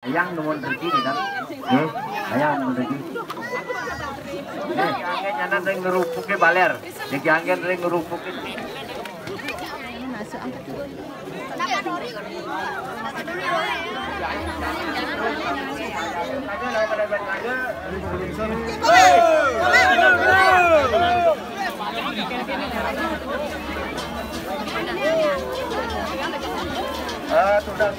Ayang nuwun rezeki nih kan. Nggih, ayang nuwun rezeki. Nggih, angin nyanan ring ngerupuke baler. Niki angin ring ngerupuke. Eh, sudah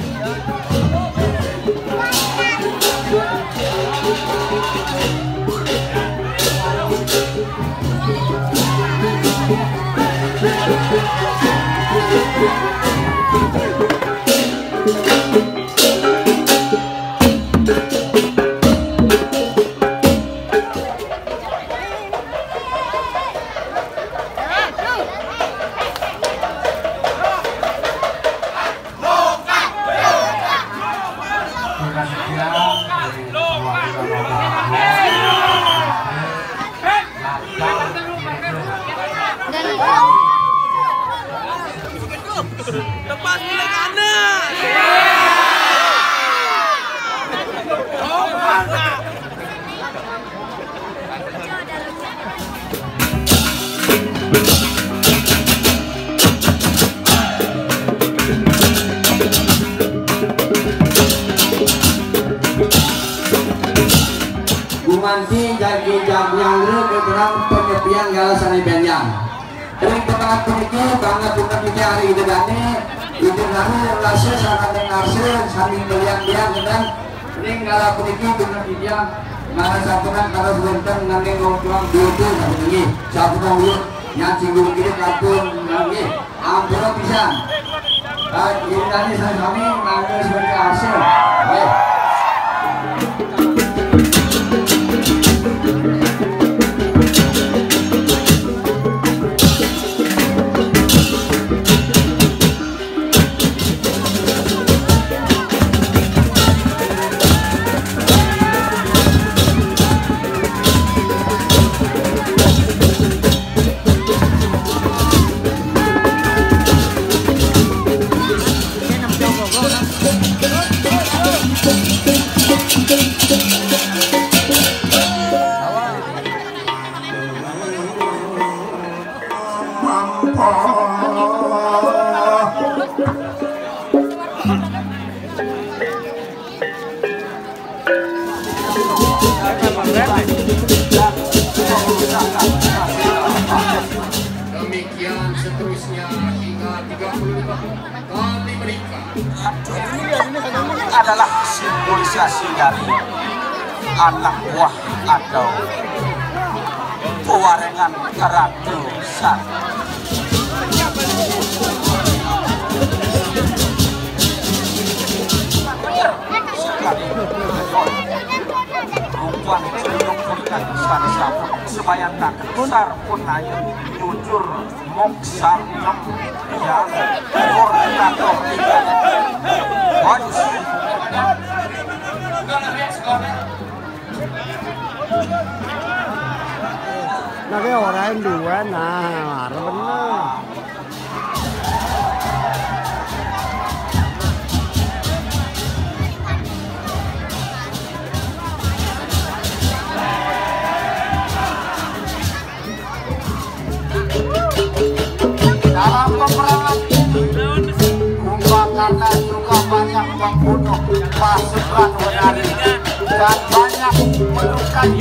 Logan, Logan, Logan, Logan, Thank you. Gumanti jagi jam yang re keterang penyepian gala sani benjang. Dari petang puniki banget bukan kita hari itu gane itu lalu rasa sangat dengar sambil melihat dia sedang ini gala puniki bukan dia Nara sapunan kalau benten nanti ngomong dua tuh satu lagi satu dulu yang singgung kiri kartun lagi ampun pisan. Ah, ini tadi saya kami ngambil sebagai hasil. Baik. Demikian seterusnya hingga 35 kali berikan. Adalah simbolisasi dari anak buah atau pewarengan ratu satu. Sekali Rumpang cendok berikan sana siapa Sebayangkan besar pun ayo Jujur moksar nem Ya Orang dua nah, bener. dalam membunuh pasukan Wenari dan banyak melukai